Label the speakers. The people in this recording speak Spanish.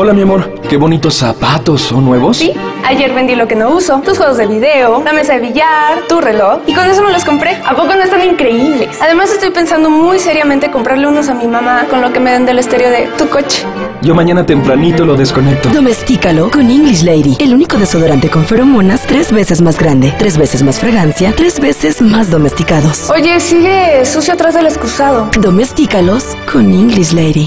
Speaker 1: Hola, mi amor. Qué bonitos zapatos. ¿Son nuevos?
Speaker 2: Sí, ayer vendí lo que no uso, tus juegos de video, la mesa de billar, tu reloj, y con eso me los compré. ¿A poco no están increíbles? Además estoy pensando muy seriamente comprarle unos a mi mamá con lo que me den del estéreo de tu coche.
Speaker 1: Yo mañana tempranito lo desconecto.
Speaker 3: Domestícalo con English Lady, el único desodorante con feromonas tres veces más grande, tres veces más fragancia, tres veces más domesticados.
Speaker 2: Oye, sigue sucio atrás del excusado.
Speaker 3: Domestícalos con English Lady.